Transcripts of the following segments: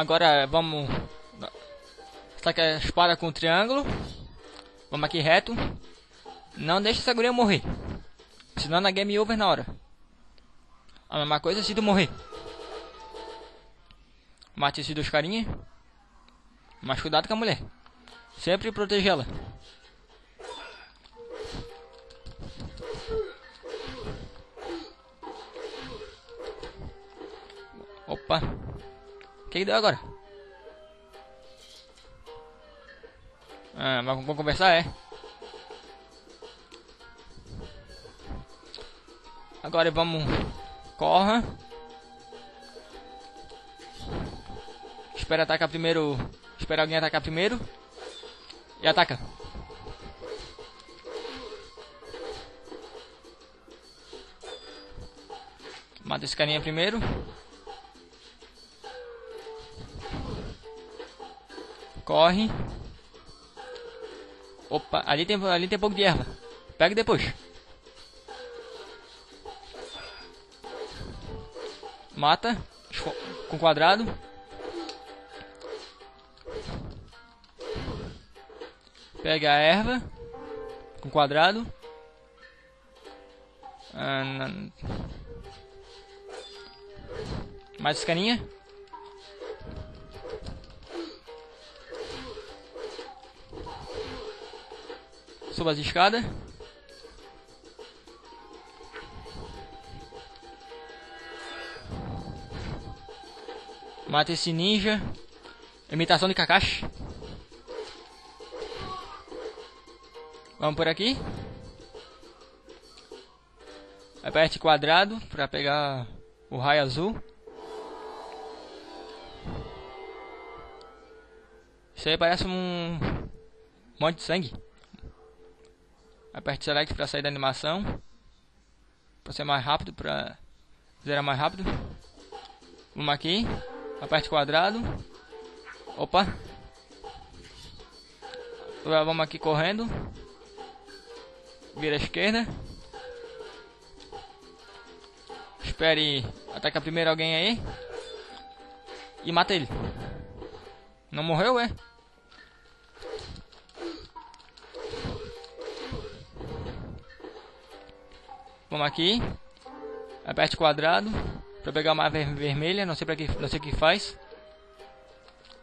Agora vamos... Essa aqui é a espada com triângulo. Vamos aqui reto. Não deixa essa guria morrer. Senão na game over na hora. A mesma coisa se tu morrer. Mate esses dois carinha. Mas cuidado com a mulher. Sempre protege ela. Opa. Que deu agora? Ah, mas vamos conversar, é? Agora vamos... Corra. Espera atacar primeiro... Espera alguém atacar primeiro. E ataca. Mata esse carinha primeiro. Corre. Opa, ali tem, ali tem pouco de erva. Pega depois. Mata. Com quadrado. Pega a erva. Com quadrado. Ah, Mais escaninha. Suba as escadas. Mata esse ninja. Imitação de Kakashi. Vamos por aqui. Aperte quadrado para pegar o raio azul. Isso aí parece um monte de sangue. Aperte select para sair da animação. Para ser mais rápido, para zerar mais rápido. Vamos aqui. Aperte quadrado. Opa. Vamos aqui correndo. Vira à esquerda. Espere atacar primeiro alguém aí. E mata ele. Não morreu, é? Vamos aqui. Aperte quadrado. Pra pegar uma ver vermelha. Não sei pra que. Não sei o que faz.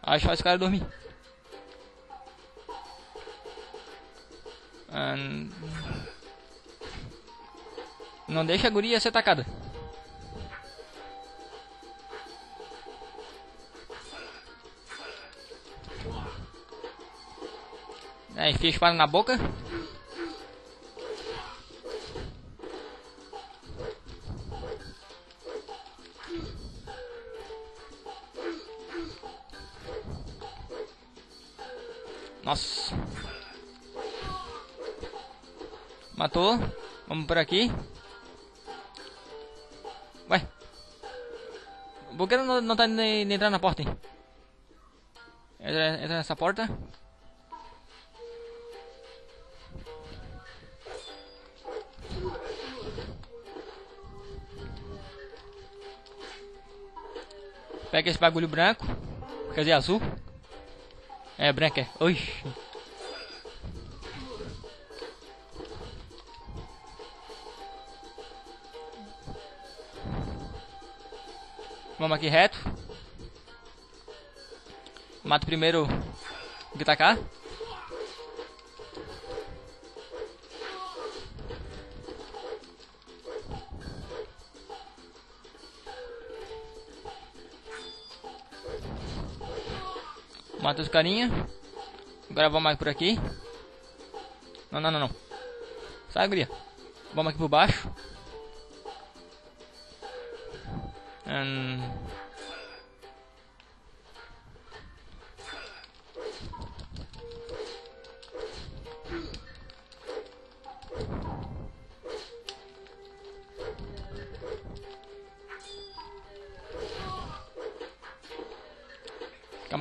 Que faz o cara dormir. Hum... Não deixa a guria ser atacada. É, enfia a espada na boca. Nossa. Matou. Vamos por aqui. Ué. O bugueiro não, não tá nem, nem entrando na porta, hein? Entra, entra nessa porta. Pega esse bagulho branco. Quer dizer, azul. É, branca. Oxi. Vamos aqui reto. Primeiro o que tá cá. Mata os carinha. Agora vamos mais por aqui. Não, não, não, não. Sai, guria. Vamos aqui por baixo. Hum...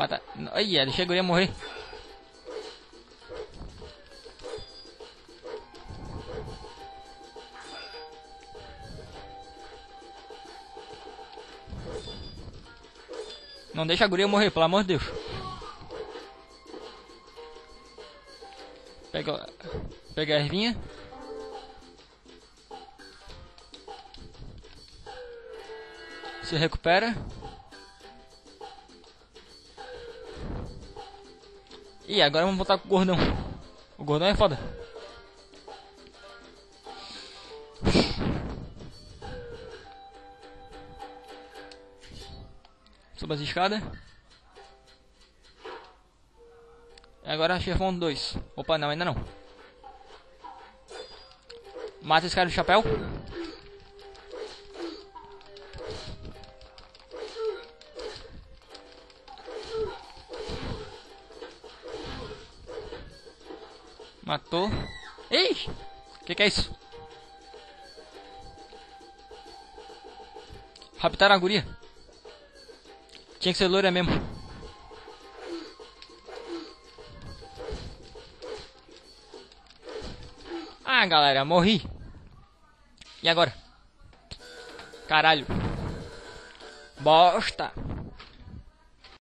Tá. Ai, ele chegou a morrer. Não deixa a guria morrer, pelo amor de Deus. Pega, pega a ervinha. Se recupera. E agora vamos voltar com o gordão. O gordão é foda. Suba as escadas. Agora chefão 2. Opa, não, ainda não. Mata esse cara do chapéu. Matou. Ei! Que que é isso? Raptaram a guria. Tinha que ser loira mesmo. Ah, galera, morri. E agora? Caralho. Bosta.